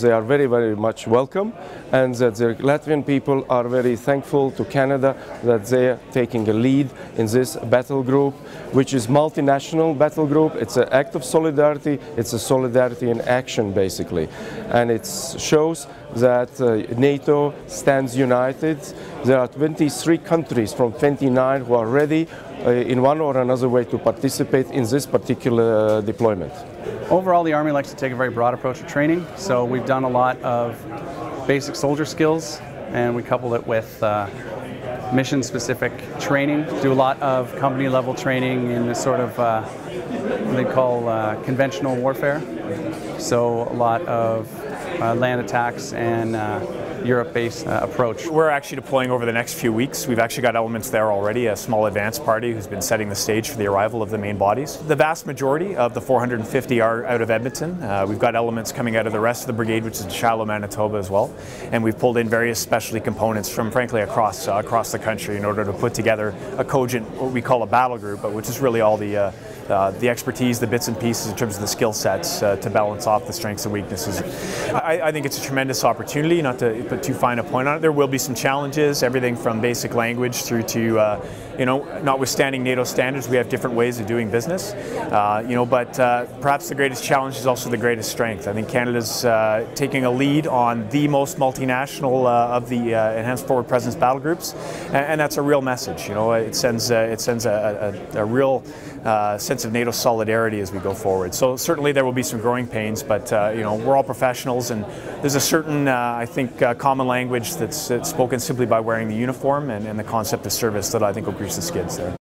They are very, very much welcome, and that the Latvian people are very thankful to Canada that they are taking a lead in this battle group, which is multinational battle group. It's an act of solidarity. It's a solidarity in action, basically, and it shows that uh, NATO stands united. There are 23 countries from 29 who are ready uh, in one or another way to participate in this particular uh, deployment. Overall, the Army likes to take a very broad approach to training, so we've done a lot of basic soldier skills and we couple it with uh, mission specific training. Do a lot of company level training in this sort of uh, what they call uh, conventional warfare. So a lot of uh, land attacks and uh, Europe-based uh, approach. We're actually deploying over the next few weeks. We've actually got elements there already, a small advance party who's been setting the stage for the arrival of the main bodies. The vast majority of the 450 are out of Edmonton. Uh, we've got elements coming out of the rest of the brigade, which is in Shilo, Manitoba as well. And we've pulled in various specialty components from, frankly, across, uh, across the country in order to put together a cogent, what we call a battle group, but which is really all the uh, the expertise, the bits and pieces in terms of the skill sets uh, to balance off the strengths and weaknesses. I, I, think it's a tremendous opportunity, not to put too fine a point on it. There will be some challenges, everything from basic language through to, uh, you know, notwithstanding NATO standards, we have different ways of doing business, uh, you know, but uh, perhaps the greatest challenge is also the greatest strength. I think Canada's uh, taking a lead on the most multinational of the enhanced forward presence battle groups, and, and, that's a real message. You know, it sends, it sends a, a, a real sense sense of NATO solidarity as we go forward. So certainly there will be some growing pains, but uh, you know we're all professionals, and there's a certain uh, I think uh, common language that's, that's, spoken simply by wearing the uniform and, and the concept of service that I think will grease the skids there.